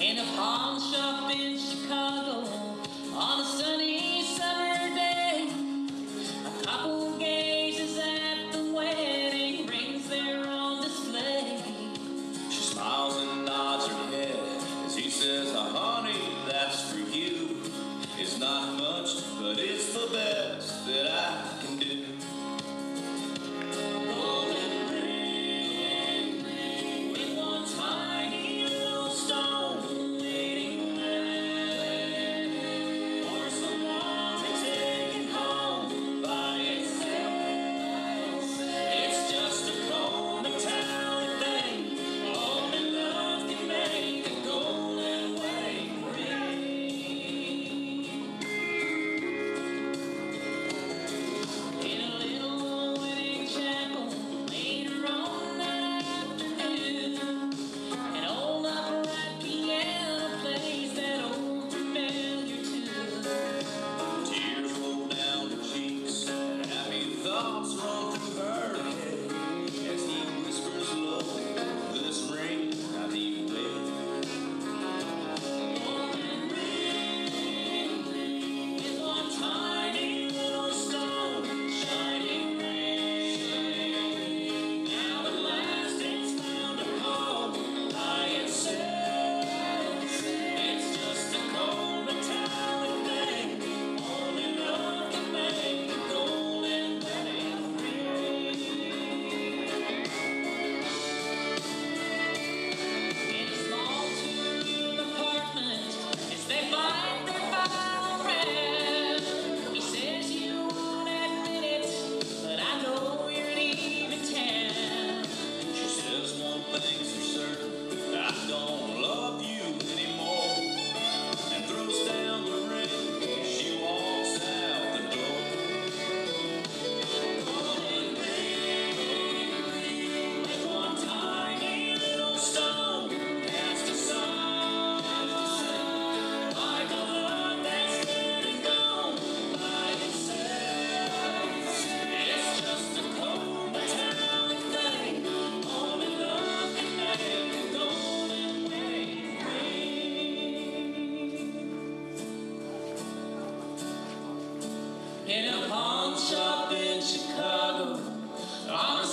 in a pawn shop in Chicago in a pawn shop in Chicago. I'm